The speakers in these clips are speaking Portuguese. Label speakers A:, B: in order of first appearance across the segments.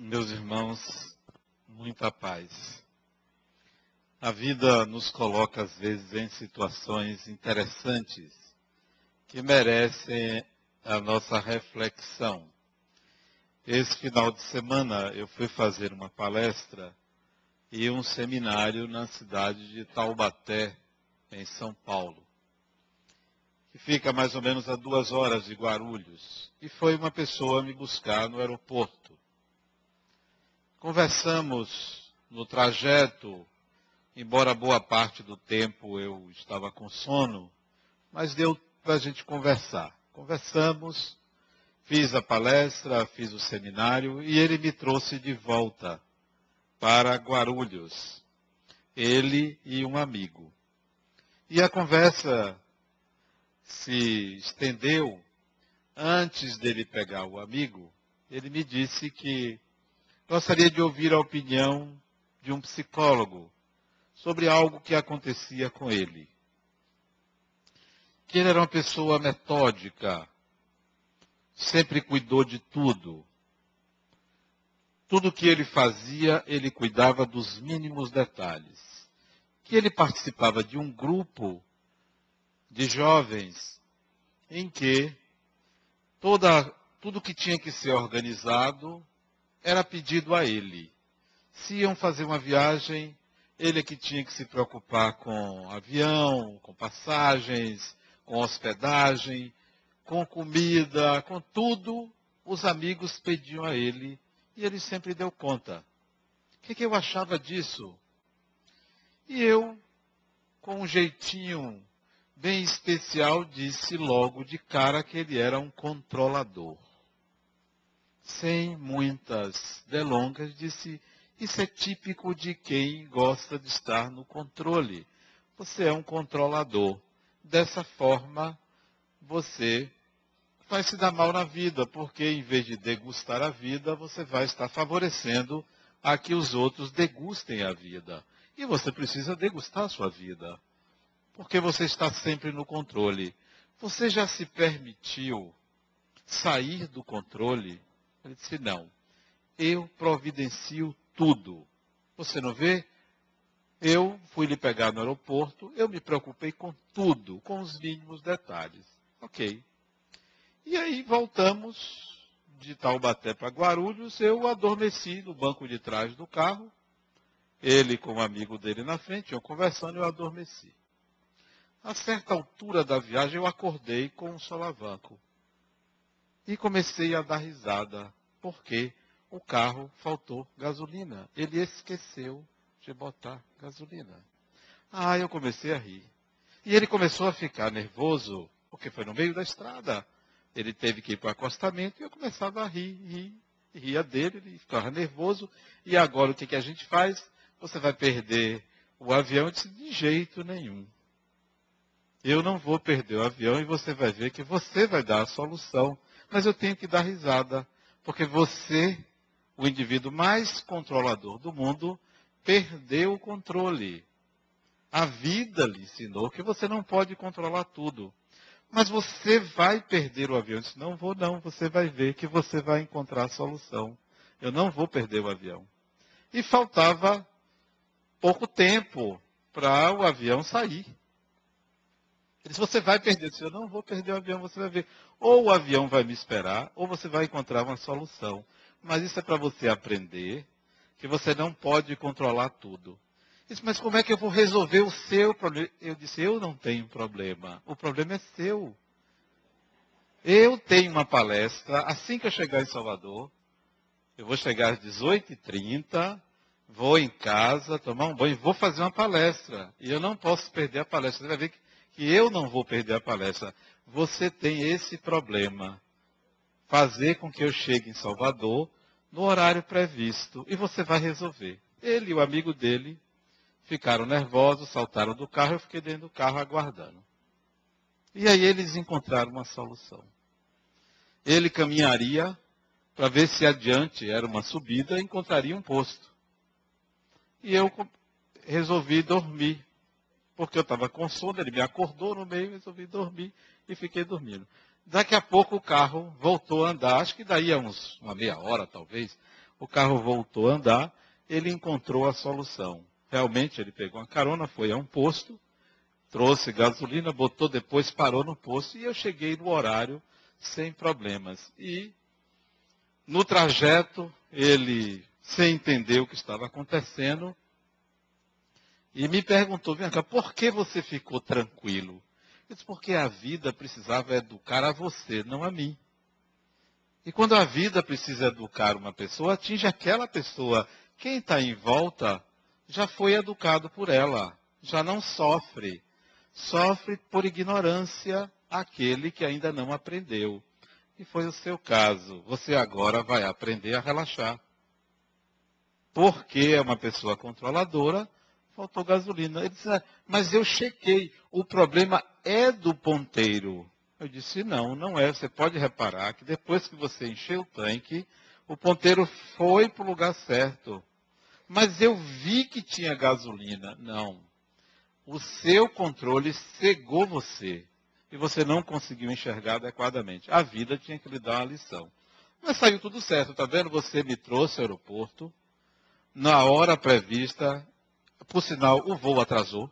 A: Meus irmãos, muita paz. A vida nos coloca, às vezes, em situações interessantes que merecem a nossa reflexão. Esse final de semana eu fui fazer uma palestra e um seminário na cidade de Taubaté, em São Paulo, que fica mais ou menos a duas horas de Guarulhos. E foi uma pessoa me buscar no aeroporto. Conversamos no trajeto, embora boa parte do tempo eu estava com sono, mas deu para a gente conversar. Conversamos, fiz a palestra, fiz o seminário e ele me trouxe de volta para Guarulhos. Ele e um amigo. E a conversa se estendeu. Antes dele pegar o amigo, ele me disse que Gostaria de ouvir a opinião de um psicólogo sobre algo que acontecia com ele. Que ele era uma pessoa metódica, sempre cuidou de tudo. Tudo que ele fazia, ele cuidava dos mínimos detalhes. Que ele participava de um grupo de jovens em que toda, tudo que tinha que ser organizado era pedido a ele. Se iam fazer uma viagem, ele é que tinha que se preocupar com avião, com passagens, com hospedagem, com comida, com tudo, os amigos pediam a ele e ele sempre deu conta. O que, que eu achava disso? E eu, com um jeitinho bem especial, disse logo de cara que ele era um controlador sem muitas delongas, disse: Isso é típico de quem gosta de estar no controle. Você é um controlador. Dessa forma, você vai se dar mal na vida, porque em vez de degustar a vida, você vai estar favorecendo a que os outros degustem a vida. E você precisa degustar a sua vida, porque você está sempre no controle. Você já se permitiu sair do controle? Ele disse: Não, eu providencio tudo. Você não vê? Eu fui lhe pegar no aeroporto, eu me preocupei com tudo, com os mínimos detalhes. Ok. E aí voltamos de Taubaté para Guarulhos, eu adormeci no banco de trás do carro, ele com um amigo dele na frente, eu conversando, eu adormeci. A certa altura da viagem, eu acordei com um solavanco. E comecei a dar risada porque o carro faltou gasolina. Ele esqueceu de botar gasolina. Ah, eu comecei a rir. E ele começou a ficar nervoso, porque foi no meio da estrada. Ele teve que ir para o acostamento e eu começava a rir, rir, ria dele, ele ficava nervoso. E agora o que, que a gente faz? Você vai perder o avião? Disse, de jeito nenhum. Eu não vou perder o avião e você vai ver que você vai dar a solução. Mas eu tenho que dar risada. Porque você, o indivíduo mais controlador do mundo, perdeu o controle. A vida lhe ensinou que você não pode controlar tudo. Mas você vai perder o avião. Eu disse, não vou não, você vai ver que você vai encontrar a solução. Eu não vou perder o avião. E faltava pouco tempo para o avião sair. Ele disse, você vai perder. Eu disse, eu não vou perder o avião, você vai ver. Ou o avião vai me esperar, ou você vai encontrar uma solução. Mas isso é para você aprender que você não pode controlar tudo. Disse, mas como é que eu vou resolver o seu problema? Eu disse, eu não tenho problema. O problema é seu. Eu tenho uma palestra, assim que eu chegar em Salvador, eu vou chegar às 18h30, vou em casa, tomar um banho, vou fazer uma palestra. E eu não posso perder a palestra. Você vai ver que que eu não vou perder a palestra. Você tem esse problema. Fazer com que eu chegue em Salvador no horário previsto. E você vai resolver. Ele e o amigo dele ficaram nervosos, saltaram do carro, eu fiquei dentro do carro aguardando. E aí eles encontraram uma solução. Ele caminharia para ver se adiante era uma subida, encontraria um posto. E eu resolvi dormir porque eu estava com sono, ele me acordou no meio, resolvi dormir e fiquei dormindo. Daqui a pouco o carro voltou a andar, acho que daí a uns, uma meia hora talvez, o carro voltou a andar, ele encontrou a solução. Realmente, ele pegou uma carona, foi a um posto, trouxe gasolina, botou depois, parou no posto e eu cheguei no horário sem problemas. E no trajeto, ele, sem entender o que estava acontecendo, e me perguntou, vem cá, por que você ficou tranquilo? Eu disse, porque a vida precisava educar a você, não a mim. E quando a vida precisa educar uma pessoa, atinge aquela pessoa. Quem está em volta já foi educado por ela, já não sofre. Sofre por ignorância aquele que ainda não aprendeu. E foi o seu caso. Você agora vai aprender a relaxar. Porque é uma pessoa controladora, faltou gasolina. Ele disse, ah, mas eu chequei, o problema é do ponteiro. Eu disse, não, não é. Você pode reparar que depois que você encheu o tanque, o ponteiro foi para o lugar certo. Mas eu vi que tinha gasolina. Não. O seu controle cegou você. E você não conseguiu enxergar adequadamente. A vida tinha que lhe dar uma lição. Mas saiu tudo certo, tá vendo? Você me trouxe ao aeroporto. Na hora prevista, por sinal, o voo atrasou.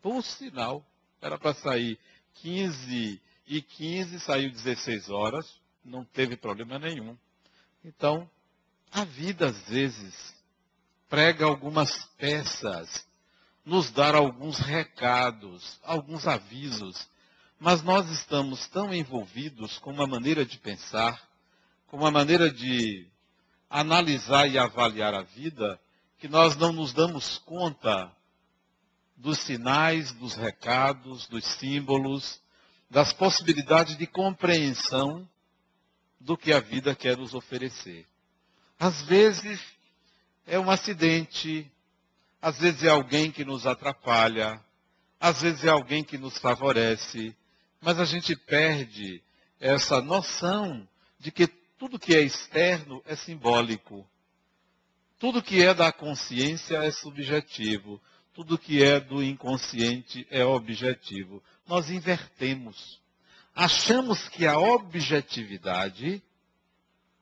A: Por sinal, era para sair 15 e 15, saiu 16 horas, não teve problema nenhum. Então, a vida às vezes prega algumas peças, nos dá alguns recados, alguns avisos, mas nós estamos tão envolvidos com uma maneira de pensar, com uma maneira de analisar e avaliar a vida, que nós não nos damos conta dos sinais, dos recados, dos símbolos, das possibilidades de compreensão do que a vida quer nos oferecer. Às vezes é um acidente, às vezes é alguém que nos atrapalha, às vezes é alguém que nos favorece, mas a gente perde essa noção de que tudo que é externo é simbólico. Tudo que é da consciência é subjetivo. Tudo que é do inconsciente é objetivo. Nós invertemos. Achamos que a objetividade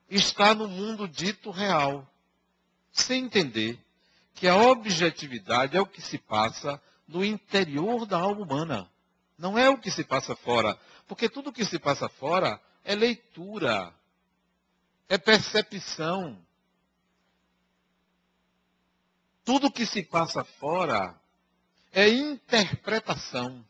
A: está no mundo dito real, sem entender que a objetividade é o que se passa no interior da alma humana. Não é o que se passa fora. Porque tudo o que se passa fora é leitura, é percepção, tudo que se passa fora é interpretação.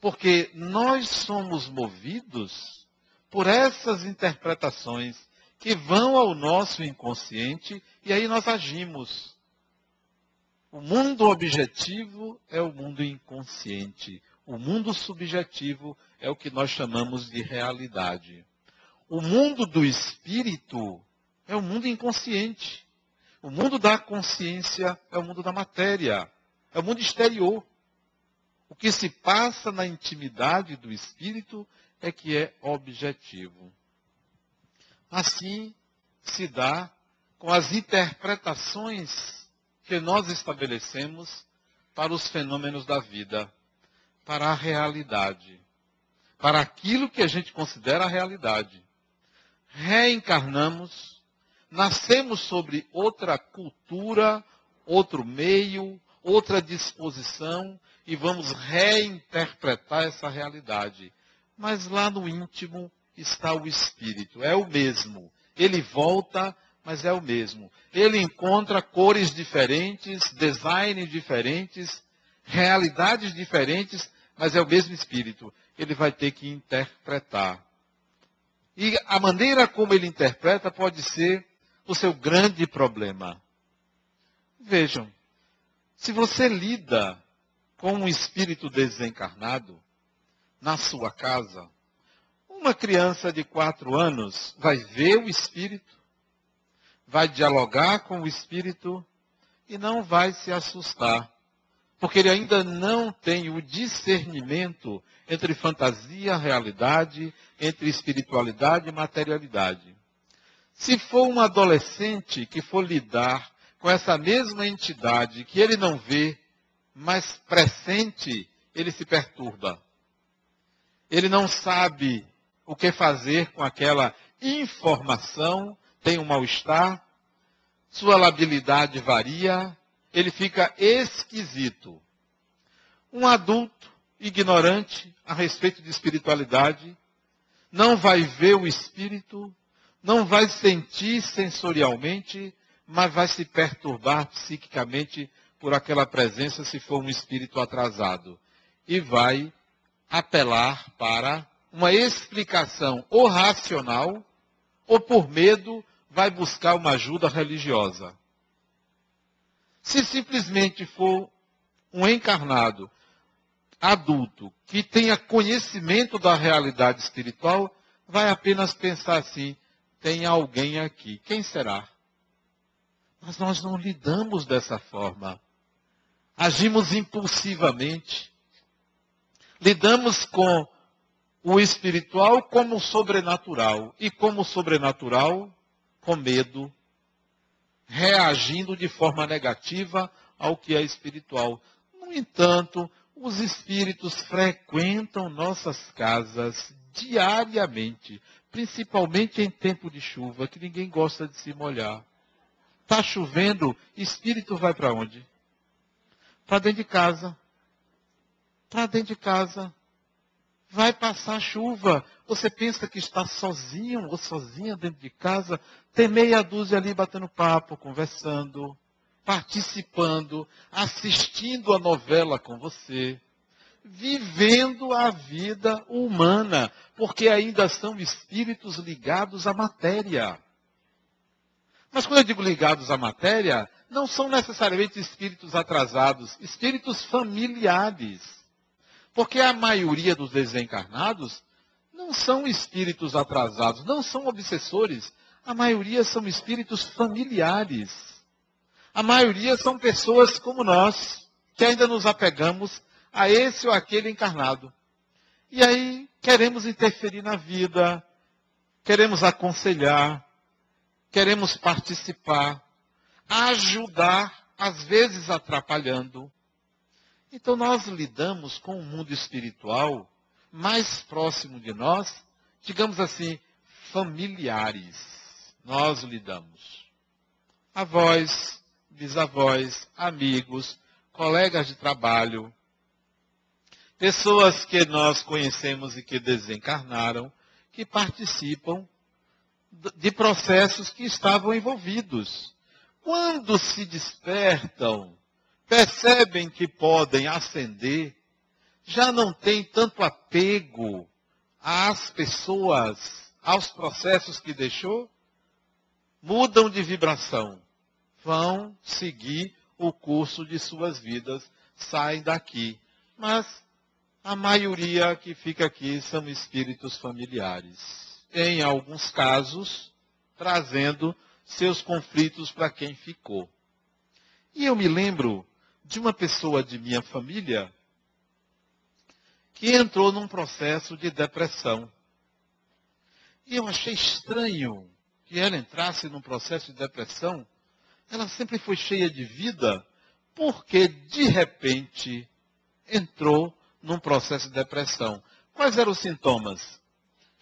A: Porque nós somos movidos por essas interpretações que vão ao nosso inconsciente e aí nós agimos. O mundo objetivo é o mundo inconsciente. O mundo subjetivo é o que nós chamamos de realidade. O mundo do espírito é o mundo inconsciente. O mundo da consciência é o mundo da matéria, é o mundo exterior. O que se passa na intimidade do espírito é que é objetivo. Assim se dá com as interpretações que nós estabelecemos para os fenômenos da vida, para a realidade, para aquilo que a gente considera a realidade. Reencarnamos nascemos sobre outra cultura, outro meio, outra disposição e vamos reinterpretar essa realidade. Mas lá no íntimo está o espírito, é o mesmo. Ele volta, mas é o mesmo. Ele encontra cores diferentes, designs diferentes, realidades diferentes, mas é o mesmo espírito. Ele vai ter que interpretar. E a maneira como ele interpreta pode ser o seu grande problema. Vejam, se você lida com um espírito desencarnado na sua casa, uma criança de quatro anos vai ver o espírito, vai dialogar com o espírito e não vai se assustar, porque ele ainda não tem o discernimento entre fantasia, realidade, entre espiritualidade e materialidade. Se for um adolescente que for lidar com essa mesma entidade que ele não vê, mas pressente, ele se perturba. Ele não sabe o que fazer com aquela informação, tem um mal-estar, sua labilidade varia, ele fica esquisito. Um adulto ignorante a respeito de espiritualidade não vai ver o espírito, não vai sentir sensorialmente, mas vai se perturbar psiquicamente por aquela presença se for um espírito atrasado. E vai apelar para uma explicação ou racional, ou por medo, vai buscar uma ajuda religiosa. Se simplesmente for um encarnado adulto que tenha conhecimento da realidade espiritual, vai apenas pensar assim: tem alguém aqui. Quem será? Mas nós não lidamos dessa forma. Agimos impulsivamente. Lidamos com o espiritual como sobrenatural. E como sobrenatural, com medo, reagindo de forma negativa ao que é espiritual. No entanto, os espíritos frequentam nossas casas diariamente, principalmente em tempo de chuva, que ninguém gosta de se molhar. Está chovendo, espírito vai para onde? Para dentro de casa. Para dentro de casa. Vai passar chuva. Você pensa que está sozinho ou sozinha dentro de casa? Tem meia dúzia ali batendo papo, conversando, participando, assistindo a novela com você, vivendo a vida humana, porque ainda são espíritos ligados à matéria. Mas quando eu digo ligados à matéria, não são necessariamente espíritos atrasados, espíritos familiares. Porque a maioria dos desencarnados não são espíritos atrasados, não são obsessores. A maioria são espíritos familiares. A maioria são pessoas como nós, que ainda nos apegamos a esse ou aquele encarnado. E aí queremos interferir na vida, queremos aconselhar, queremos participar, ajudar, às vezes atrapalhando. Então nós lidamos com o mundo espiritual mais próximo de nós, digamos assim, familiares. Nós lidamos. Avós, bisavós, amigos, colegas de trabalho, pessoas que nós conhecemos e que desencarnaram, que participam de processos que estavam envolvidos. Quando se despertam, percebem que podem ascender, já não tem tanto apego às pessoas, aos processos que deixou, mudam de vibração, vão seguir o curso de suas vidas, saem daqui. Mas a maioria que fica aqui são espíritos familiares em alguns casos, trazendo seus conflitos para quem ficou. E eu me lembro de uma pessoa de minha família que entrou num processo de depressão. E eu achei estranho que ela entrasse num processo de depressão. Ela sempre foi cheia de vida, porque de repente entrou num processo de depressão. Quais eram os sintomas?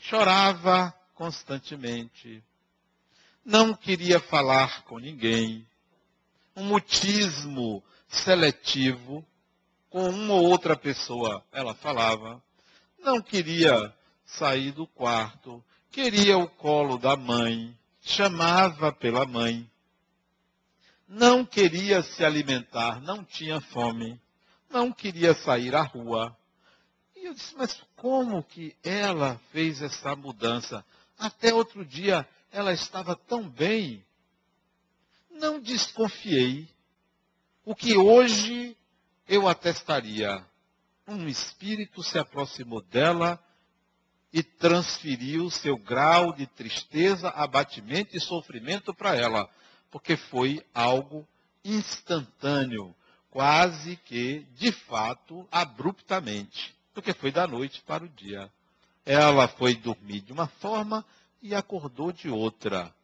A: chorava constantemente, não queria falar com ninguém, um mutismo seletivo, com uma ou outra pessoa ela falava, não queria sair do quarto, queria o colo da mãe, chamava pela mãe, não queria se alimentar, não tinha fome, não queria sair à rua, e eu disse, mas como que ela fez essa mudança? Até outro dia ela estava tão bem. Não desconfiei. O que hoje eu atestaria. Um espírito se aproximou dela e transferiu seu grau de tristeza, abatimento e sofrimento para ela, porque foi algo instantâneo, quase que, de fato, abruptamente porque foi da noite para o dia. Ela foi dormir de uma forma e acordou de outra.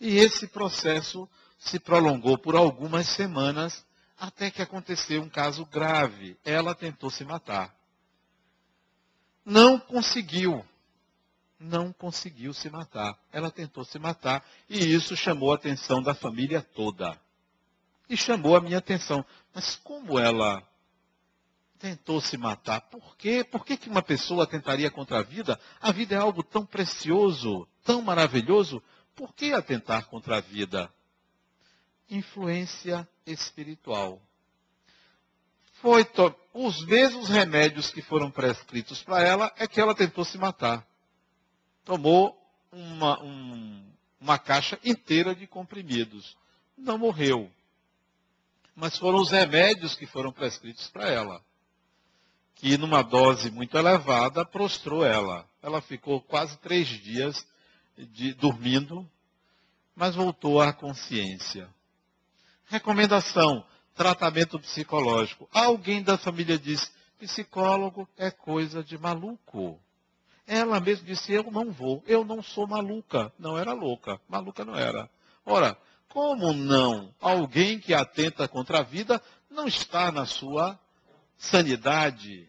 A: E esse processo se prolongou por algumas semanas, até que aconteceu um caso grave. Ela tentou se matar. Não conseguiu. não conseguiu se matar. Ela tentou se matar e isso chamou a atenção da família toda. E chamou a minha atenção. Mas como ela tentou se matar? Por quê? Por que, que uma pessoa tentaria contra a vida? A vida é algo tão precioso, tão maravilhoso. Por que atentar contra a vida? Influência espiritual. Foi os mesmos remédios que foram prescritos para ela é que ela tentou se matar tomou uma, um, uma caixa inteira de comprimidos. Não morreu. Mas foram os remédios que foram prescritos para ela. Que numa dose muito elevada prostrou ela. Ela ficou quase três dias de, dormindo, mas voltou à consciência. Recomendação: tratamento psicológico. Alguém da família diz: psicólogo é coisa de maluco. Ela mesma disse: Eu não vou, eu não sou maluca. Não era louca, maluca não era. Ora, como não? Alguém que atenta contra a vida não está na sua sanidade.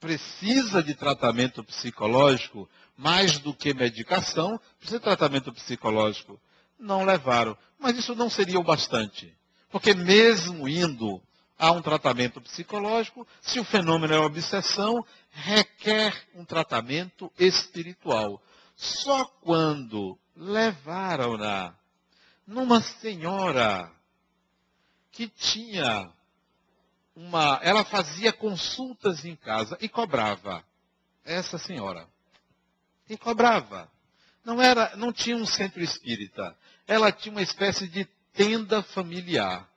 A: Precisa de tratamento psicológico, mais do que medicação, precisa de tratamento psicológico. Não levaram. Mas isso não seria o bastante. Porque mesmo indo a um tratamento psicológico, se o fenômeno é obsessão, requer um tratamento espiritual. Só quando levaram-na numa senhora que tinha uma. Ela fazia consultas em casa e cobrava. Essa senhora. E cobrava. Não, era, não tinha um centro espírita. Ela tinha uma espécie de tenda familiar.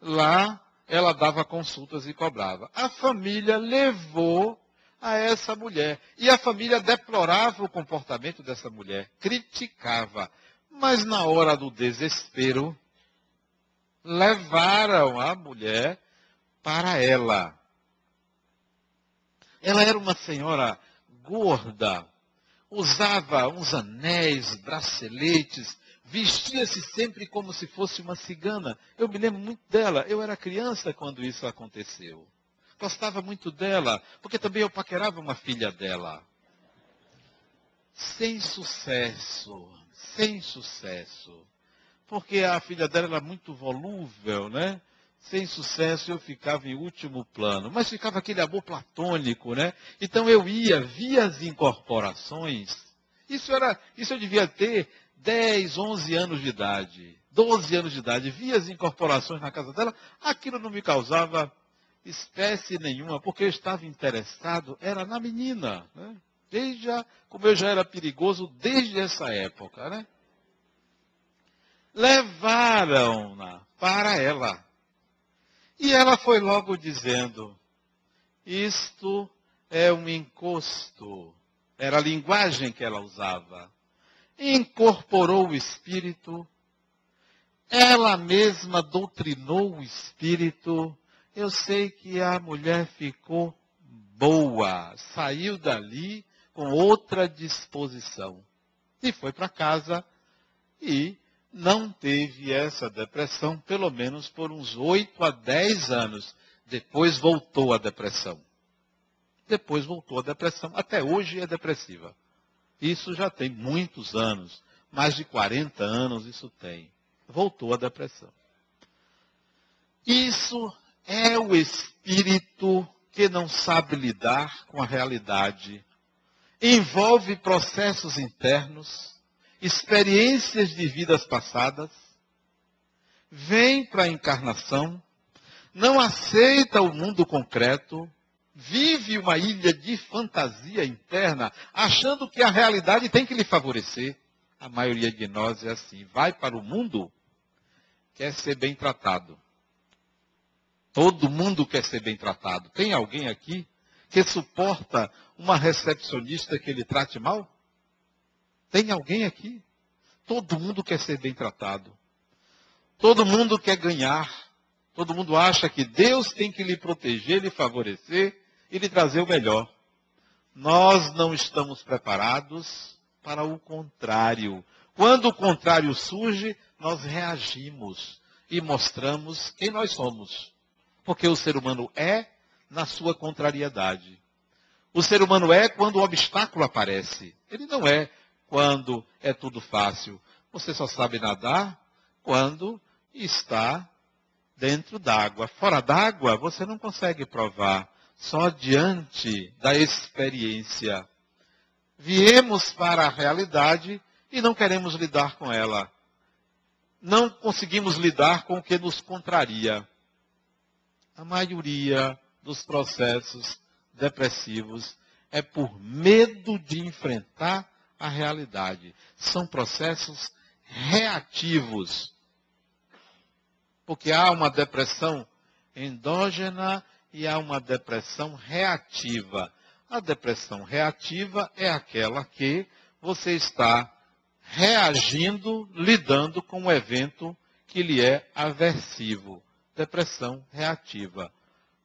A: Lá ela dava consultas e cobrava. A família levou a essa mulher. E a família deplorava o comportamento dessa mulher, criticava. Mas na hora do desespero, levaram a mulher para ela. Ela era uma senhora gorda, usava uns anéis, braceletes, vestia-se sempre como se fosse uma cigana. Eu me lembro muito dela. Eu era criança quando isso aconteceu. Gostava muito dela, porque também eu paquerava uma filha dela. Sem sucesso, sem sucesso. Porque a filha dela era muito volúvel, né? Sem sucesso eu ficava em último plano, mas ficava aquele amor platônico, né? Então eu ia, via as incorporações. Isso era, isso eu devia ter 10, 11 anos de idade, 12 anos de idade, via as incorporações na casa dela, aquilo não me causava espécie nenhuma, porque eu estava interessado, era na menina. Né? Desde a, como eu já era perigoso desde essa época. Né? Levaram-na para ela. E ela foi logo dizendo: Isto é um encosto. Era a linguagem que ela usava. Incorporou o espírito. Ela mesma doutrinou o espírito eu sei que a mulher ficou boa, saiu dali com outra disposição. E foi para casa e não teve essa depressão, pelo menos por uns 8 a 10 anos. Depois voltou a depressão. Depois voltou a depressão. Até hoje é depressiva. Isso já tem muitos anos. Mais de 40 anos isso tem. Voltou a depressão. Isso é o espírito que não sabe lidar com a realidade. Envolve processos internos, experiências de vidas passadas, vem para a encarnação, não aceita o mundo concreto, vive uma ilha de fantasia interna, achando que a realidade tem que lhe favorecer. A maioria de nós é assim, vai para o mundo, quer ser bem tratado. Todo mundo quer ser bem tratado. Tem alguém aqui que suporta uma recepcionista que ele trate mal? Tem alguém aqui? Todo mundo quer ser bem tratado. Todo mundo quer ganhar. Todo mundo acha que Deus tem que lhe proteger, lhe favorecer e lhe trazer o melhor. Nós não estamos preparados para o contrário. Quando o contrário surge, nós reagimos e mostramos quem nós somos. Porque o ser humano é na sua contrariedade. O ser humano é quando o obstáculo aparece. Ele não é quando é tudo fácil. Você só sabe nadar quando está dentro d'água. Fora d'água, você não consegue provar. Só diante da experiência. Viemos para a realidade e não queremos lidar com ela. Não conseguimos lidar com o que nos contraria. A maioria dos processos depressivos é por medo de enfrentar a realidade. São processos reativos. Porque há uma depressão endógena e há uma depressão reativa. A depressão reativa é aquela que você está reagindo, lidando com um evento que lhe é aversivo. Depressão reativa.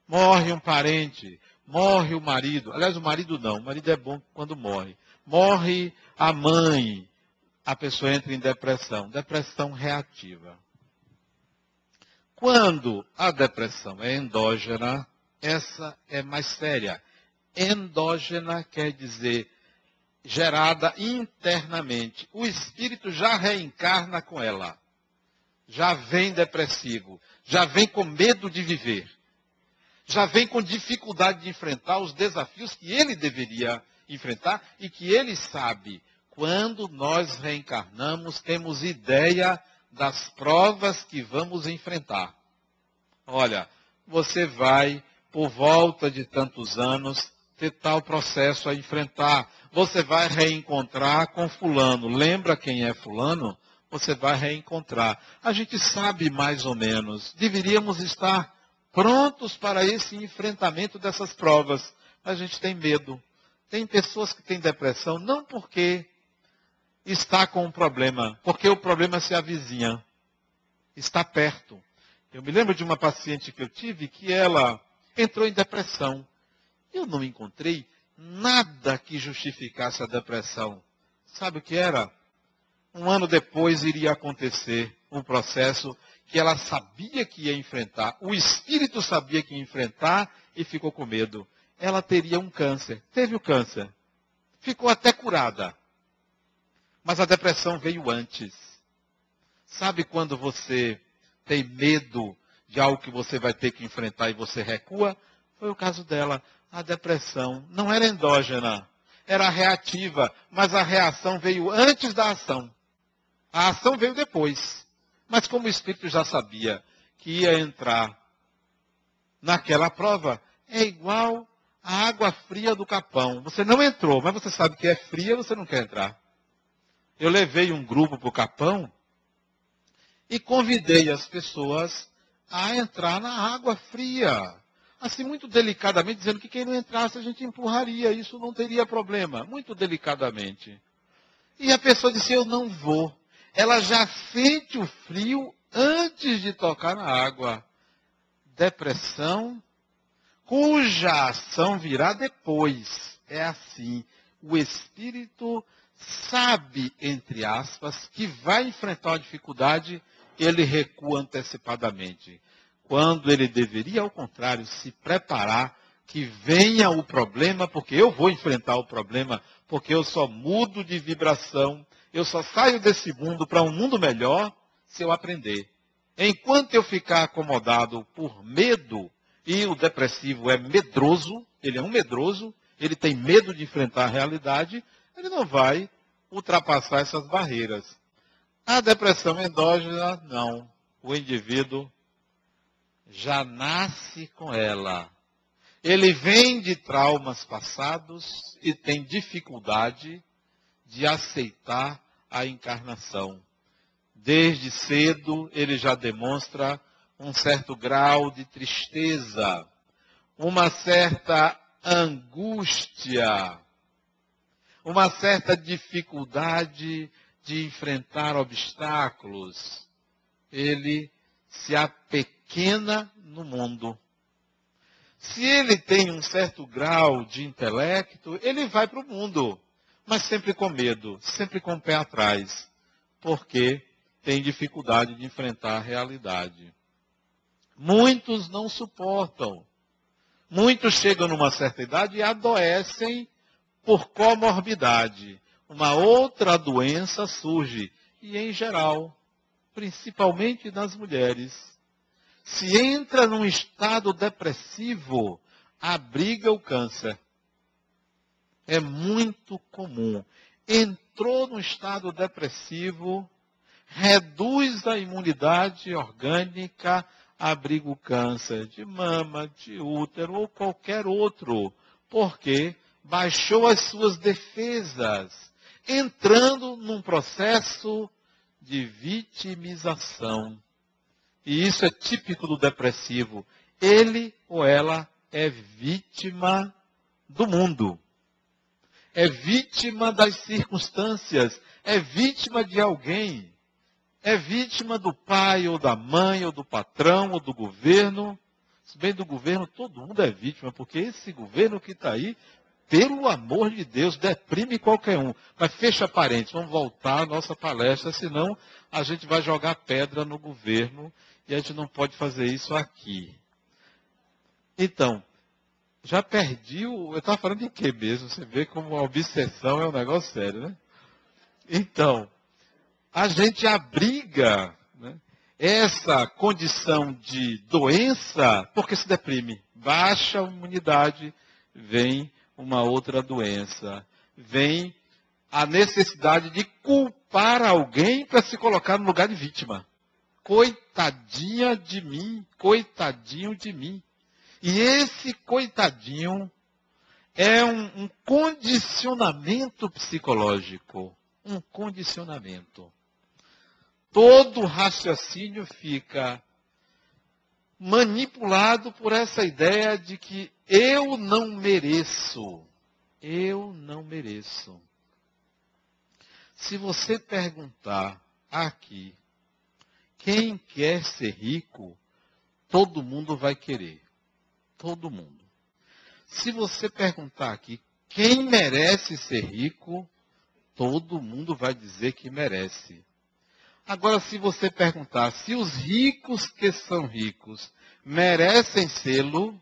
A: Morre um parente, morre o marido. Aliás, o marido não, o marido é bom quando morre. Morre a mãe, a pessoa entra em depressão. Depressão reativa. Quando a depressão é endógena, essa é mais séria. Endógena quer dizer gerada internamente. O espírito já reencarna com ela. Já vem depressivo. Já vem com medo de viver. Já vem com dificuldade de enfrentar os desafios que ele deveria enfrentar e que ele sabe. Quando nós reencarnamos, temos ideia das provas que vamos enfrentar. Olha, você vai, por volta de tantos anos, ter tal processo a enfrentar. Você vai reencontrar com fulano. Lembra quem é fulano? Você vai reencontrar. A gente sabe mais ou menos. Deveríamos estar prontos para esse enfrentamento dessas provas. A gente tem medo. Tem pessoas que têm depressão não porque está com um problema, porque o problema se avizinha. Está perto. Eu me lembro de uma paciente que eu tive que ela entrou em depressão. Eu não encontrei nada que justificasse a depressão. Sabe o que era? Um ano depois iria acontecer um processo que ela sabia que ia enfrentar. O espírito sabia que ia enfrentar e ficou com medo. Ela teria um câncer. Teve o câncer. Ficou até curada. Mas a depressão veio antes. Sabe quando você tem medo de algo que você vai ter que enfrentar e você recua? Foi o caso dela a depressão não era endógena, era reativa, mas a reação veio antes da ação. A ação veio depois. Mas como o Espírito já sabia que ia entrar naquela prova, é igual a água fria do capão. Você não entrou, mas você sabe que é fria, você não quer entrar. Eu levei um grupo para o capão e convidei as pessoas a entrar na água fria assim, muito delicadamente, dizendo que quem não entrasse a gente empurraria, isso não teria problema. Muito delicadamente. E a pessoa disse: Eu não vou. Ela já sente o frio antes de tocar na água. Depressão, cuja ação virá depois. É assim. O espírito sabe, entre aspas, que vai enfrentar uma dificuldade, ele recua antecipadamente quando ele deveria, ao contrário, se preparar que venha o problema, porque eu vou enfrentar o problema, porque eu só mudo de vibração, eu só saio desse mundo para um mundo melhor se eu aprender. Enquanto eu ficar acomodado por medo, e o depressivo é medroso, ele é um medroso, ele tem medo de enfrentar a realidade, ele não vai ultrapassar essas barreiras. A depressão endógena, não. O indivíduo já nasce com ela. Ele vem de traumas passados e tem dificuldade de aceitar a encarnação. Desde cedo, ele já demonstra um certo grau de tristeza, uma certa angústia, uma certa dificuldade de enfrentar obstáculos. Ele se apequena pequena no mundo. Se ele tem um certo grau de intelecto, ele vai para o mundo, mas sempre com medo, sempre com o pé atrás, porque tem dificuldade de enfrentar a realidade. Muitos não suportam Muitos chegam numa certa idade e adoecem por comorbidade. Uma outra doença surge, e em geral, principalmente nas mulheres. Se entra num estado depressivo, abriga o câncer. É muito comum. Entrou num estado depressivo, reduz a imunidade orgânica, abriga o câncer de mama, de útero ou qualquer outro, porque baixou as suas defesas, entrando num processo de vitimização. E isso é típico do depressivo. Ele ou ela é vítima do mundo. É vítima das circunstâncias. É vítima de alguém é vítima do pai, ou da mãe, ou do patrão, ou do governo. Se bem do governo, todo mundo é vítima, porque esse governo que está aí, pelo amor de Deus, deprime qualquer um. Mas fecha parênteses, vamos voltar à nossa palestra, senão a gente vai jogar pedra no governo e a gente não pode fazer isso aqui. Então, já perdi o. Eu estava falando de quê mesmo? Você vê como a obsessão é um negócio sério, né? Então, a gente abriga né, essa condição de doença porque se deprime. Baixa a imunidade, vem uma outra doença. Vem a necessidade de culpar alguém para se colocar no lugar de vítima. Coitadinha de mim, coitadinho de mim. E esse coitadinho é um, um condicionamento psicológico. Um condicionamento todo raciocínio fica manipulado por essa ideia de que eu não mereço. Eu não mereço. Se você perguntar aqui, quem quer ser rico, todo mundo vai querer. Todo mundo. Se você perguntar aqui, quem merece ser rico, todo mundo vai dizer que merece. Agora, se você perguntar se os ricos que são ricos merecem sê-lo,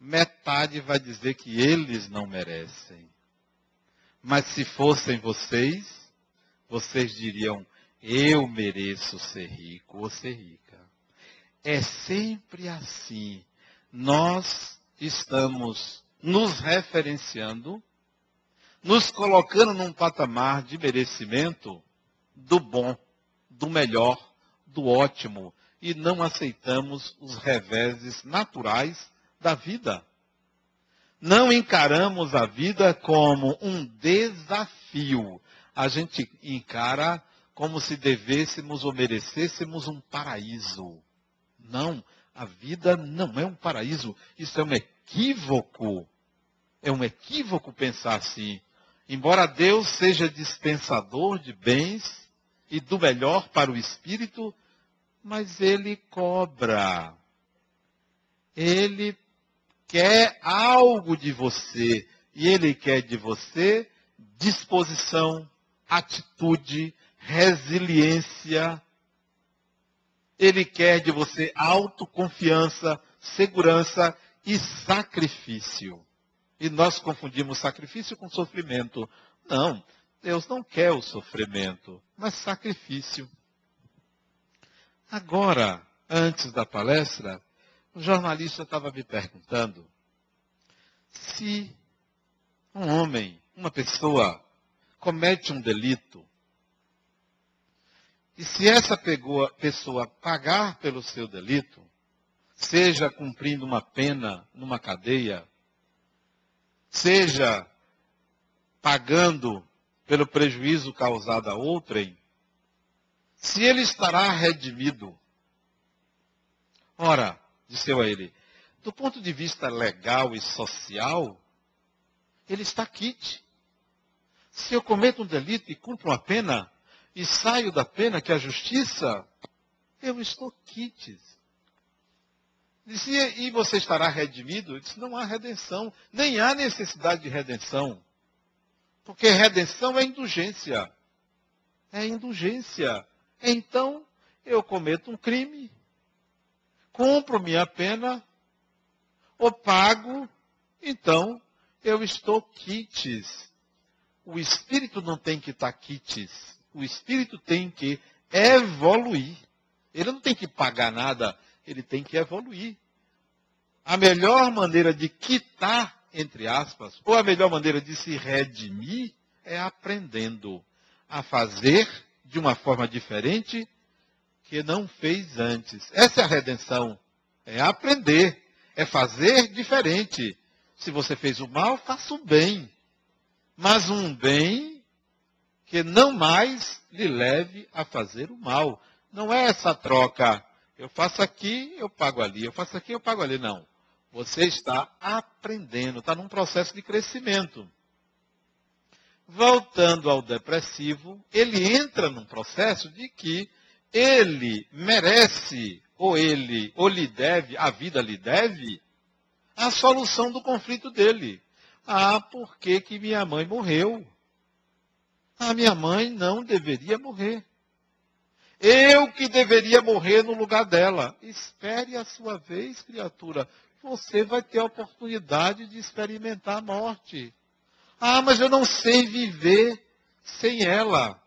A: metade vai dizer que eles não merecem. Mas se fossem vocês, vocês diriam: eu mereço ser rico ou ser rica. É sempre assim. Nós estamos nos referenciando, nos colocando num patamar de merecimento do bom, do melhor, do ótimo e não aceitamos os reveses naturais da vida. Não encaramos a vida como um desafio. A gente encara como se devêssemos ou merecêssemos um paraíso. Não, a vida não é um paraíso. Isso é um equívoco. É um equívoco pensar assim. Embora Deus seja dispensador de bens, e do melhor para o espírito, mas ele cobra. Ele quer algo de você. E ele quer de você disposição, atitude, resiliência. Ele quer de você autoconfiança, segurança e sacrifício. E nós confundimos sacrifício com sofrimento. Não, Deus não quer o sofrimento, mas sacrifício. Agora, antes da palestra, o jornalista estava me perguntando se um homem, uma pessoa, comete um delito, e se essa pessoa pagar pelo seu delito, seja cumprindo uma pena numa cadeia, seja pagando pelo prejuízo causado a outrem, se ele estará redimido. Ora, disse eu a ele, do ponto de vista legal e social, ele está quite. Se eu cometo um delito e cumpro uma pena, e saio da pena que é a justiça, eu estou quite. Disse, e você estará redimido? Eu disse, não há redenção, nem há necessidade de redenção. Porque redenção é indulgência. É indulgência. Então, eu cometo um crime, cumpro minha pena, ou pago, então eu estou quites. O espírito não tem que estar quites. O espírito tem que evoluir. Ele não tem que pagar nada, ele tem que evoluir. A melhor maneira de quitar, entre aspas, ou a melhor maneira de se redimir é aprendendo a fazer de uma forma diferente que não fez antes. Essa é a redenção. É aprender, é fazer diferente. Se você fez o mal, faça o bem. Mas um bem que não mais lhe leve a fazer o mal. Não é essa troca. Eu faço aqui, eu pago ali. Eu faço aqui, eu pago ali. Não. Você está aprendendo, está num processo de crescimento. Voltando ao depressivo, ele entra num processo de que ele merece, ou ele, ou lhe deve, a vida lhe deve, a solução do conflito dele. Ah, por que, que minha mãe morreu? A minha mãe não deveria morrer. Eu que deveria morrer no lugar dela. Espere a sua vez, criatura você vai ter a oportunidade de experimentar a morte. Ah, mas eu não sei viver sem ela.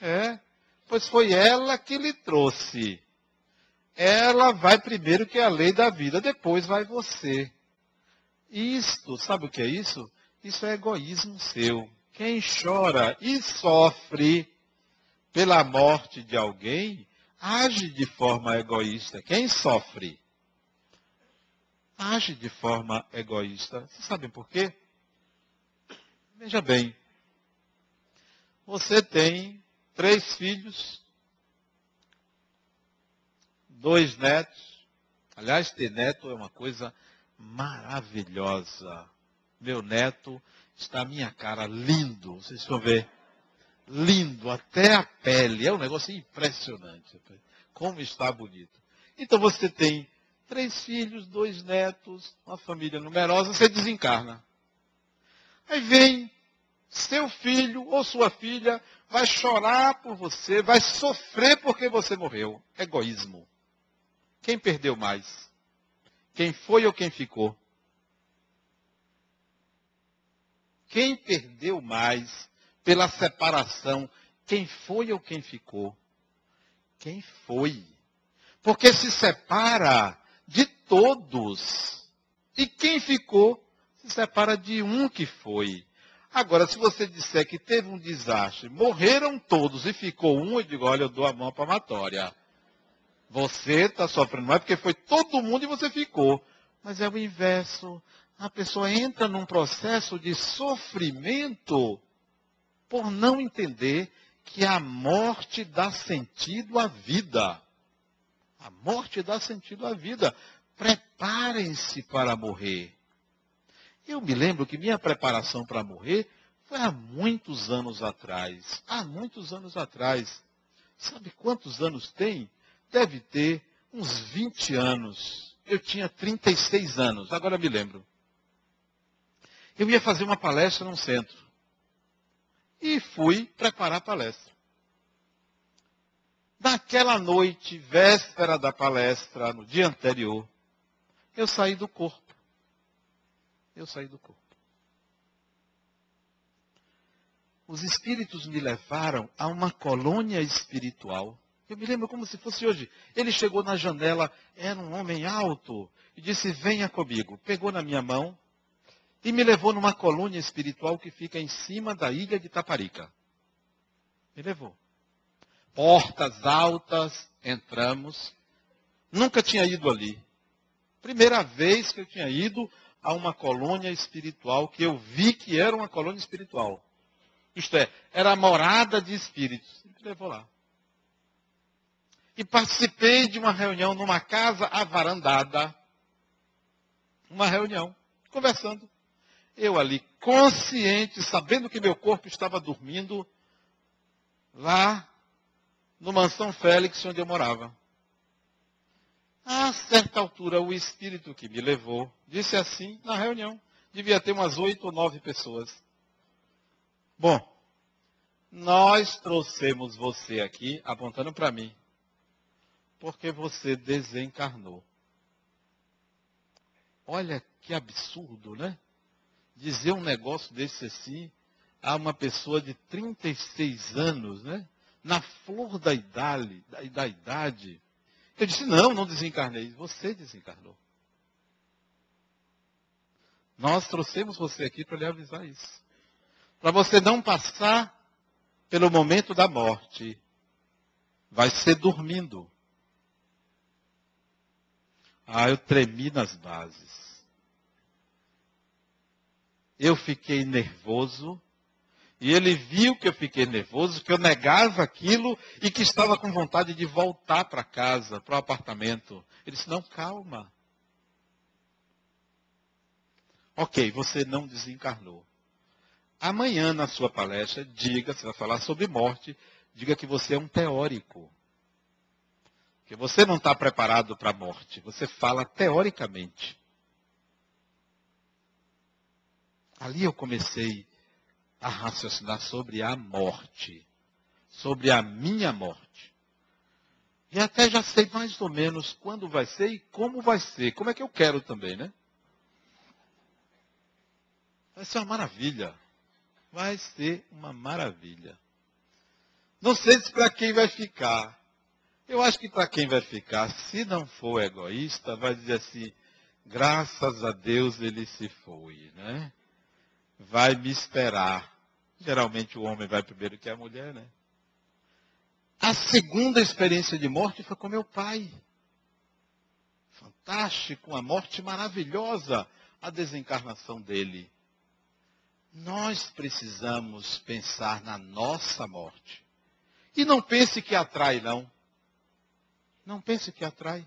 A: É, pois foi ela que lhe trouxe. Ela vai primeiro que é a lei da vida, depois vai você. Isto, sabe o que é isso? Isso é egoísmo seu. Quem chora e sofre pela morte de alguém, age de forma egoísta. Quem sofre age de forma egoísta. Vocês sabem por quê? Veja bem, você tem três filhos, dois netos. Aliás, ter neto é uma coisa maravilhosa. Meu neto está à minha cara lindo. Vocês vão ver. Lindo, até a pele. É um negócio impressionante. Como está bonito. Então você tem três filhos, dois netos, uma família numerosa, você desencarna. Aí vem seu filho ou sua filha, vai chorar por você, vai sofrer porque você morreu. Egoísmo. Quem perdeu mais? Quem foi ou quem ficou? Quem perdeu mais pela separação? Quem foi ou quem ficou? Quem foi? Porque se separa de todos. E quem ficou se separa de um que foi. Agora, se você disser que teve um desastre, morreram todos e ficou um, eu digo, olha, eu dou a mão palmatória. Você está sofrendo mais porque foi todo mundo e você ficou. Mas é o inverso. A pessoa entra num processo de sofrimento por não entender que a morte dá sentido à vida. A morte dá sentido à vida. Preparem-se para morrer. Eu me lembro que minha preparação para morrer foi há muitos anos atrás. Há muitos anos atrás. Sabe quantos anos tem? Deve ter uns 20 anos. Eu tinha 36 anos, agora me lembro. Eu ia fazer uma palestra num centro. E fui preparar a palestra. Naquela noite, véspera da palestra, no dia anterior, eu saí do corpo. Eu saí do corpo. Os espíritos me levaram a uma colônia espiritual. Eu me lembro como se fosse hoje. Ele chegou na janela, era um homem alto, e disse: Venha comigo. Pegou na minha mão e me levou numa colônia espiritual que fica em cima da ilha de Taparica. Me levou portas altas, entramos. Nunca tinha ido ali. Primeira vez que eu tinha ido a uma colônia espiritual que eu vi que era uma colônia espiritual. Isto é, era a morada de espíritos. Me levou lá. E participei de uma reunião numa casa avarandada. Uma reunião, conversando. Eu ali, consciente, sabendo que meu corpo estava dormindo, lá no Mansão Félix, onde eu morava. A certa altura, o espírito que me levou disse assim na reunião. Devia ter umas oito ou nove pessoas. Bom, nós trouxemos você aqui, apontando para mim, porque você desencarnou. Olha que absurdo, né? Dizer um negócio desse assim a uma pessoa de 36 anos, né? Na flor da idade, da, da idade. Eu disse, não, não desencarnei. Você desencarnou. Nós trouxemos você aqui para lhe avisar isso. Para você não passar pelo momento da morte. Vai ser dormindo. Ah, eu tremi nas bases. Eu fiquei nervoso. E ele viu que eu fiquei nervoso, que eu negava aquilo e que estava com vontade de voltar para casa, para o apartamento. Ele disse: Não, calma. Ok, você não desencarnou. Amanhã, na sua palestra, diga, você vai falar sobre morte, diga que você é um teórico. Que você não está preparado para a morte. Você fala teoricamente. Ali eu comecei a raciocinar sobre a morte. Sobre a minha morte. E até já sei mais ou menos quando vai ser e como vai ser. Como é que eu quero também, né? Vai ser uma maravilha. Vai ser uma maravilha. Não sei se para quem vai ficar. Eu acho que para quem vai ficar, se não for egoísta, vai dizer assim: graças a Deus ele se foi, né? Vai me esperar. Geralmente o homem vai primeiro que a mulher, né? A segunda experiência de morte foi com meu pai. Fantástico, uma morte maravilhosa, a desencarnação dele. Nós precisamos pensar na nossa morte. E não pense que atrai, não. Não pense que atrai.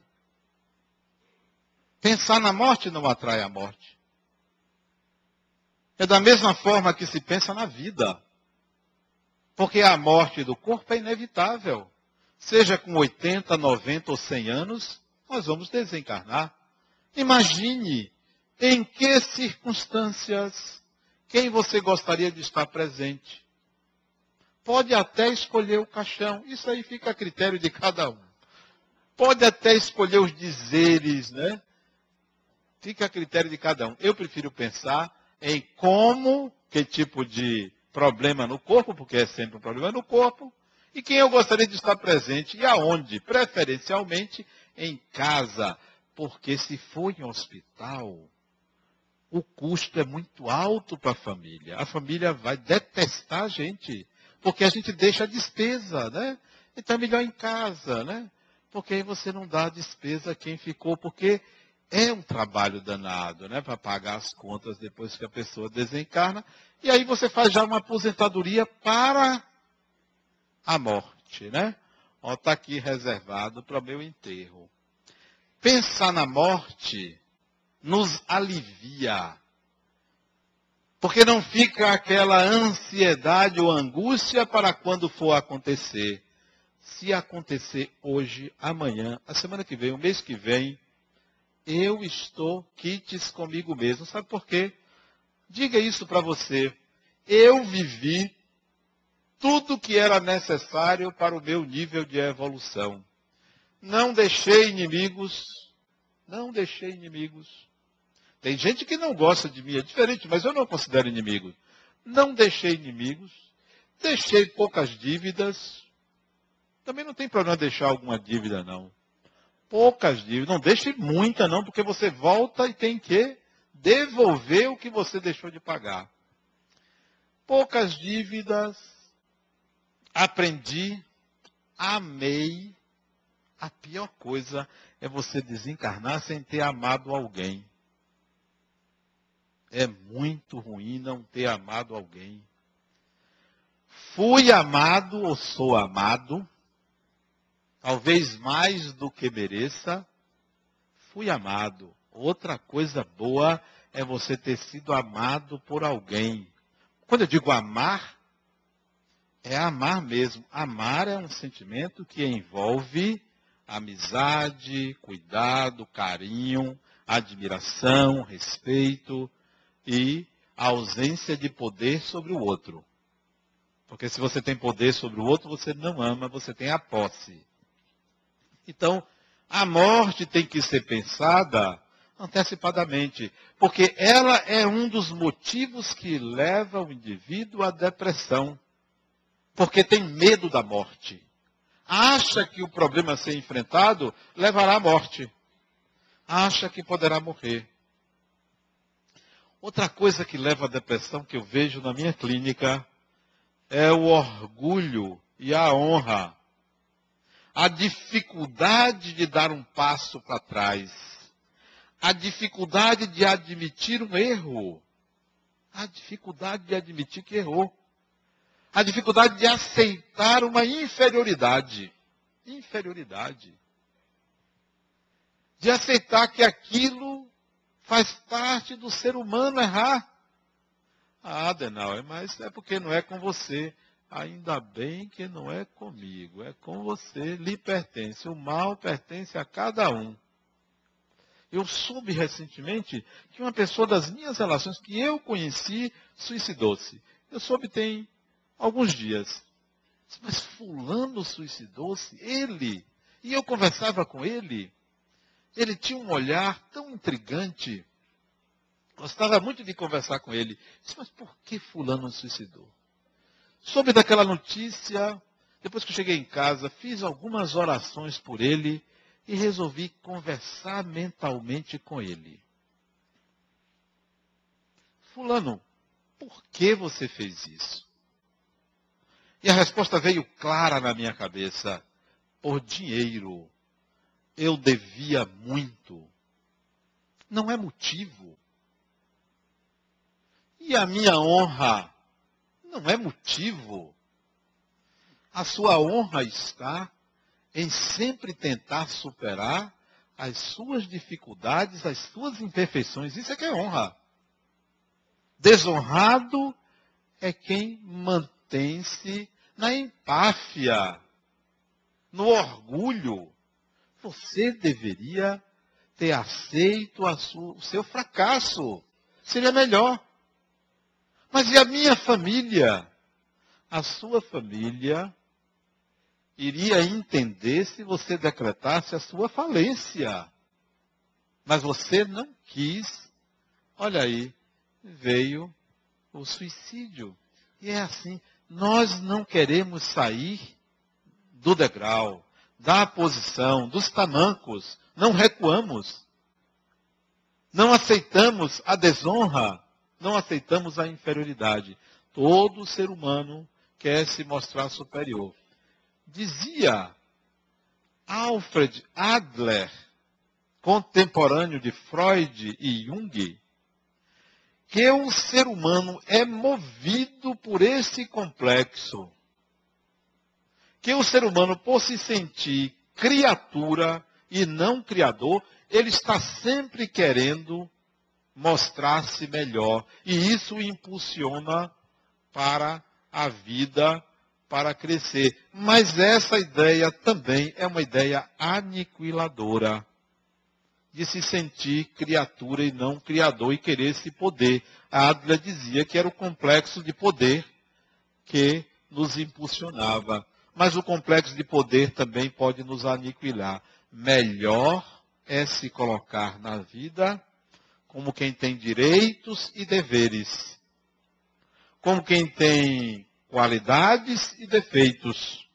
A: Pensar na morte não atrai a morte. É da mesma forma que se pensa na vida. Porque a morte do corpo é inevitável. Seja com 80, 90 ou 100 anos, nós vamos desencarnar. Imagine em que circunstâncias quem você gostaria de estar presente? Pode até escolher o caixão, isso aí fica a critério de cada um. Pode até escolher os dizeres, né? Fica a critério de cada um. Eu prefiro pensar em como, que tipo de problema no corpo, porque é sempre um problema no corpo, e quem eu gostaria de estar presente e aonde? Preferencialmente em casa, porque se for em hospital, o custo é muito alto para a família. A família vai detestar a gente, porque a gente deixa a despesa, né? Então é melhor em casa, né? Porque aí você não dá a despesa a quem ficou, porque é um trabalho danado, né? Para pagar as contas depois que a pessoa desencarna. E aí você faz já uma aposentadoria para a morte, né? Está aqui reservado para o meu enterro. Pensar na morte nos alivia. Porque não fica aquela ansiedade ou angústia para quando for acontecer. Se acontecer hoje, amanhã, a semana que vem, o mês que vem, eu estou quites comigo mesmo. Sabe por quê? Diga isso para você. Eu vivi tudo que era necessário para o meu nível de evolução. Não deixei inimigos, não deixei inimigos. Tem gente que não gosta de mim, é diferente, mas eu não considero inimigo. Não deixei inimigos, deixei poucas dívidas. Também não tem problema deixar alguma dívida, não. Poucas dívidas, não deixe muita, não, porque você volta e tem que devolver o que você deixou de pagar. Poucas dívidas, aprendi, amei. A pior coisa é você desencarnar sem ter amado alguém. É muito ruim não ter amado alguém. Fui amado ou sou amado, talvez mais do que mereça. Fui amado. Outra coisa boa é você ter sido amado por alguém. Quando eu digo amar, é amar mesmo. Amar é um sentimento que envolve amizade, cuidado, carinho, admiração, respeito, e ausência de poder sobre o outro. Porque se você tem poder sobre o outro, você não ama, você tem a posse. Então, a morte tem que ser pensada antecipadamente, porque ela é um dos motivos que leva o indivíduo à depressão, porque tem medo da morte. Acha que o problema a ser enfrentado levará à morte. Acha que poderá morrer. Outra coisa que leva à depressão que eu vejo na minha clínica é o orgulho e a honra. A dificuldade de dar um passo para trás. A dificuldade de admitir um erro. A dificuldade de admitir que errou. A dificuldade de aceitar uma inferioridade. Inferioridade. De aceitar que aquilo Faz parte do ser humano errar. Ah, Adenauer, mas é porque não é com você. Ainda bem que não é comigo, é com você, lhe pertence. O mal pertence a cada um. Eu soube recentemente que uma pessoa das minhas relações que eu conheci suicidou-se. Eu soube tem alguns dias. Mas fulano suicidou-se? Ele? E eu conversava com ele. Ele tinha um olhar tão intrigante. Gostava muito de conversar com ele. Mas por que fulano suicidou? Soube daquela notícia, depois que cheguei em casa, fiz algumas orações por ele e resolvi conversar mentalmente com ele. Fulano, por que você fez isso? E a resposta veio clara na minha cabeça: por dinheiro eu devia muito. Não é motivo. E a minha honra não é motivo. A sua honra está em sempre tentar superar as suas dificuldades, as suas imperfeições. Isso é que é honra. Desonrado é quem mantém-se na empáfia, no orgulho, você deveria ter aceito sua, o seu fracasso. Seria melhor. Mas e a minha família? A sua família iria entender se você decretasse a sua falência. Mas você não quis. Olha aí, veio o suicídio. E é assim, nós não queremos sair do degrau da posição, dos tamancos, não recuamos. Não aceitamos a desonra, não aceitamos a inferioridade. Todo ser humano quer se mostrar superior. Dizia Alfred Adler, contemporâneo de Freud e Jung, que o ser humano é movido por esse complexo que o ser humano, por se sentir criatura e não criador, ele está sempre querendo mostrar-se melhor. E isso impulsiona para a vida, para crescer. Mas essa ideia também é uma ideia aniquiladora. De se sentir criatura e não criador e querer esse poder. A Adler dizia que era o complexo de poder que nos impulsionava mas o complexo de poder também pode nos aniquilar. Melhor é se colocar na vida como quem tem direitos e deveres, como quem tem qualidades e defeitos,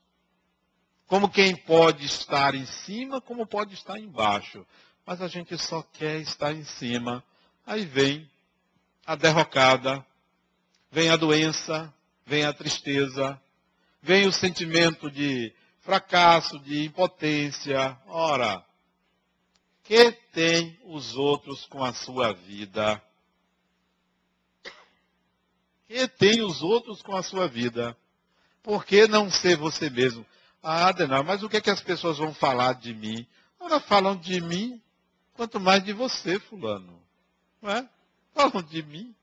A: como quem pode estar em cima, como pode estar embaixo. Mas a gente só quer estar em cima. Aí vem a derrocada, vem a doença, vem a tristeza, vem o sentimento de fracasso, de impotência. Ora, que tem os outros com a sua vida? Que tem os outros com a sua vida? Por que não ser você mesmo? Ah, Adenal, mas o que, é que as pessoas vão falar de mim? Ora, falam de mim, quanto mais de você, fulano. Não é? Falam de mim.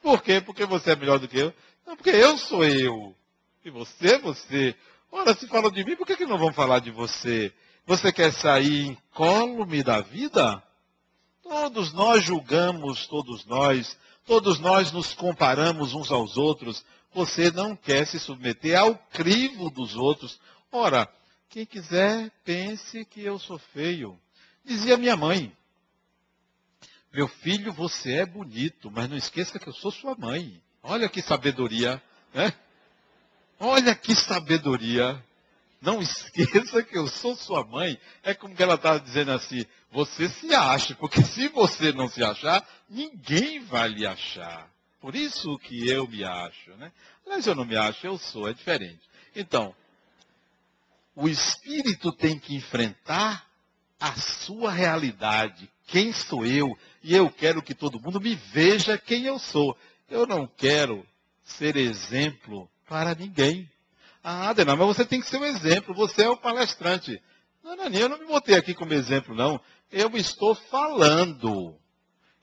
A: Por quê? Porque você é melhor do que eu? Não, porque eu sou eu. E você, você. Ora, se falam de mim, por que, que não vão falar de você? Você quer sair incólume da vida? Todos nós julgamos, todos nós, todos nós nos comparamos uns aos outros. Você não quer se submeter ao crivo dos outros. Ora, quem quiser, pense que eu sou feio. Dizia minha mãe. Meu filho, você é bonito, mas não esqueça que eu sou sua mãe. Olha que sabedoria, né? Olha que sabedoria. Não esqueça que eu sou sua mãe. É como que ela estava dizendo assim: você se acha, porque se você não se achar, ninguém vai lhe achar. Por isso que eu me acho, né? Mas eu não me acho, eu sou, é diferente. Então, o espírito tem que enfrentar a sua realidade. Quem sou eu? E eu quero que todo mundo me veja quem eu sou. Eu não quero ser exemplo para ninguém. Ah, Adenal, mas você tem que ser um exemplo. Você é o palestrante. Não, não, eu não me botei aqui como exemplo, não. Eu estou falando.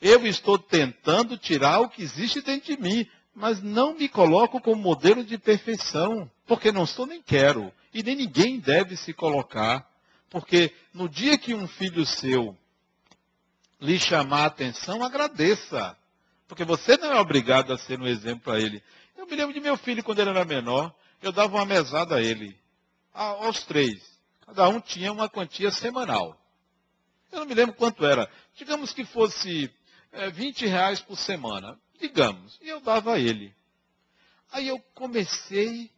A: Eu estou tentando tirar o que existe dentro de mim, mas não me coloco como modelo de perfeição, porque não sou nem quero. E nem ninguém deve se colocar. Porque no dia que um filho seu lhe chamar a atenção, agradeça. Porque você não é obrigado a ser um exemplo para ele. Eu me lembro de meu filho quando ele era menor, eu dava uma mesada a ele, aos três. Cada um tinha uma quantia semanal. Eu não me lembro quanto era. Digamos que fosse é, 20 reais por semana. Digamos. E eu dava a ele. Aí eu comecei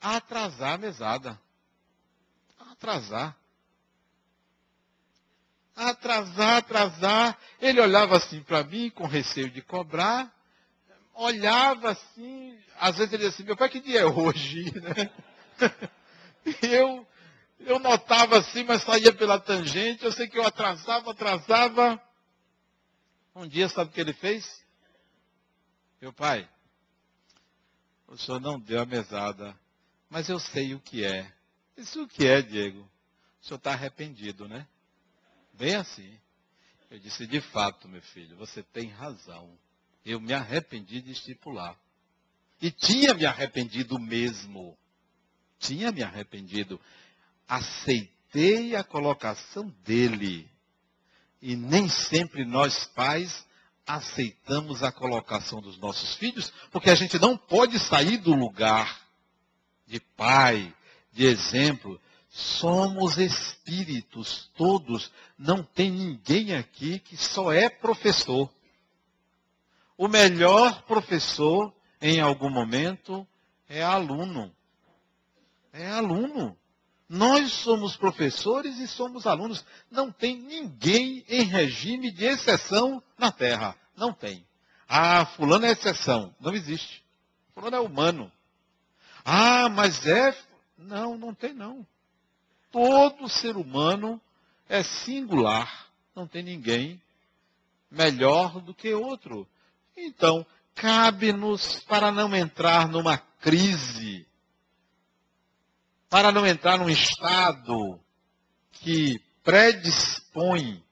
A: a atrasar a mesada. A atrasar atrasar, atrasar. Ele olhava assim para mim, com receio de cobrar, olhava assim, às vezes ele dizia assim, meu pai, que dia é hoje? Né? Eu, eu notava assim, mas saía pela tangente, eu sei que eu atrasava, atrasava. Um dia, sabe o que ele fez? Meu pai, o senhor não deu a mesada, mas eu sei o que é. Isso o que é, Diego? O senhor está arrependido, né? Bem assim. Eu disse, de fato, meu filho, você tem razão. Eu me arrependi de estipular. E tinha me arrependido mesmo. Tinha me arrependido. Aceitei a colocação dele. E nem sempre nós pais aceitamos a colocação dos nossos filhos, porque a gente não pode sair do lugar de pai, de exemplo, Somos espíritos, todos. Não tem ninguém aqui que só é professor. O melhor professor, em algum momento, é aluno. É aluno. Nós somos professores e somos alunos. Não tem ninguém em regime de exceção na Terra. Não tem. Ah, fulano é exceção. Não existe. Fulano é humano. Ah, mas é. Não, não tem não todo ser humano é singular, não tem ninguém melhor do que outro. Então, cabe-nos para não entrar numa crise, para não entrar num estado que predispõe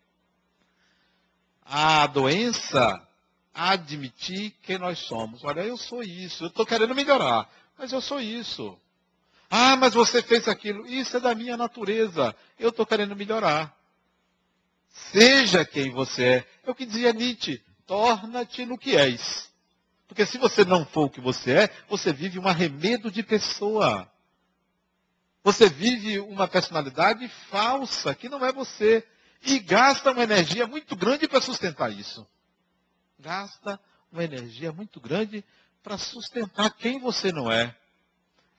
A: a doença a admitir que nós somos. Olha, eu sou isso, eu estou querendo melhorar, mas eu sou isso. Ah, mas você fez aquilo. Isso é da minha natureza. Eu estou querendo melhorar. Seja quem você é. É o que dizia Nietzsche. Torna-te no que és. Porque se você não for o que você é, você vive um arremedo de pessoa. Você vive uma personalidade falsa, que não é você. E gasta uma energia muito grande para sustentar isso. Gasta uma energia muito grande para sustentar quem você não é.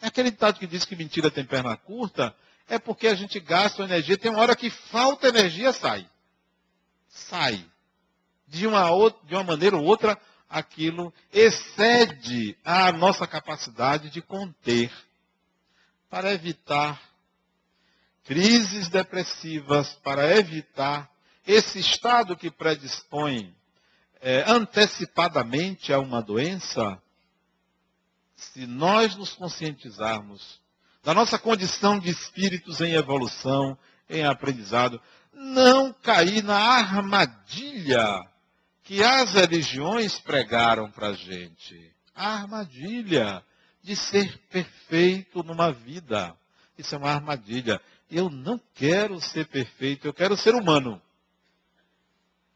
A: É aquele ditado que diz que mentira tem perna curta, é porque a gente gasta energia, tem uma hora que falta energia, sai. Sai. De uma, outra, de uma maneira ou outra, aquilo excede a nossa capacidade de conter. Para evitar crises depressivas, para evitar esse estado que predispõe é, antecipadamente a uma doença, se nós nos conscientizarmos da nossa condição de espíritos em evolução, em aprendizado, não cair na armadilha que as religiões pregaram para a gente. A armadilha de ser perfeito numa vida. Isso é uma armadilha. Eu não quero ser perfeito, eu quero ser humano.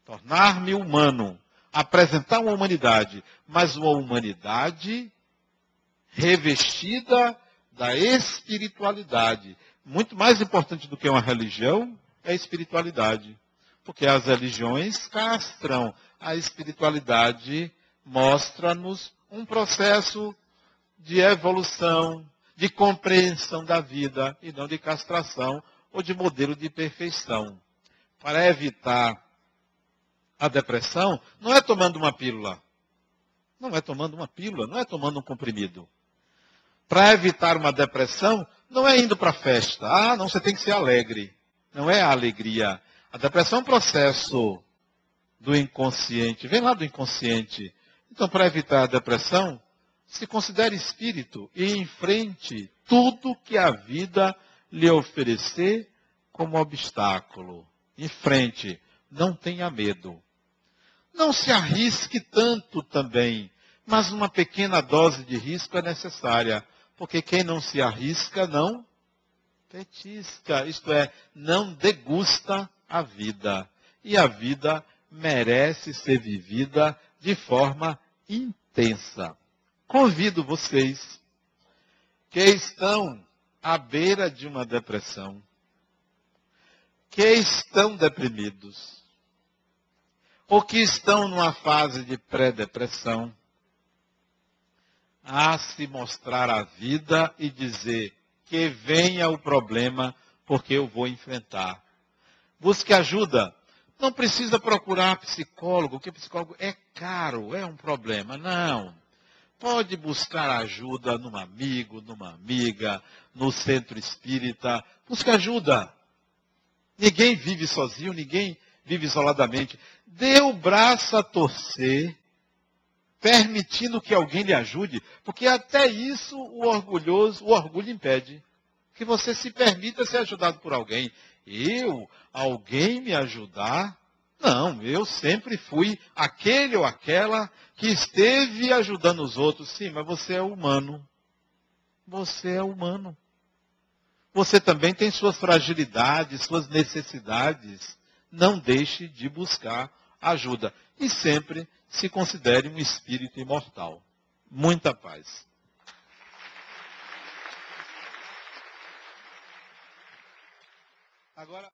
A: Tornar-me humano. Apresentar uma humanidade. Mas uma humanidade revestida da espiritualidade. Muito mais importante do que uma religião é a espiritualidade. Porque as religiões castram, a espiritualidade mostra-nos um processo de evolução, de compreensão da vida e não de castração ou de modelo de perfeição. Para evitar a depressão, não é tomando uma pílula. Não é tomando uma pílula, não é tomando um comprimido. Para evitar uma depressão, não é indo para a festa. Ah, não, você tem que ser alegre. Não é a alegria. A depressão é um processo do inconsciente. Vem lá do inconsciente. Então, para evitar a depressão, se considere espírito e enfrente tudo que a vida lhe oferecer como obstáculo. Enfrente. Não tenha medo. Não se arrisque tanto também, mas uma pequena dose de risco é necessária, porque quem não se arrisca não petisca, isto é, não degusta a vida. E a vida merece ser vivida de forma intensa. Convido vocês que estão à beira de uma depressão, que estão deprimidos, ou que estão numa fase de pré-depressão, a se mostrar a vida e dizer que venha o problema, porque eu vou enfrentar. Busque ajuda. Não precisa procurar psicólogo, porque psicólogo é caro, é um problema. Não. Pode buscar ajuda num amigo, numa amiga, no centro espírita. Busque ajuda. Ninguém vive sozinho, ninguém vive isoladamente. Dê o braço a torcer, permitindo que alguém lhe ajude, porque até isso o orgulhoso, o orgulho impede. Que você se permita ser ajudado por alguém. Eu, alguém me ajudar? Não, eu sempre fui aquele ou aquela que esteve ajudando os outros. Sim, mas você é humano. Você é humano. Você também tem suas fragilidades, suas necessidades não deixe de buscar ajuda. E sempre se considere um espírito imortal. Muita paz. Agora.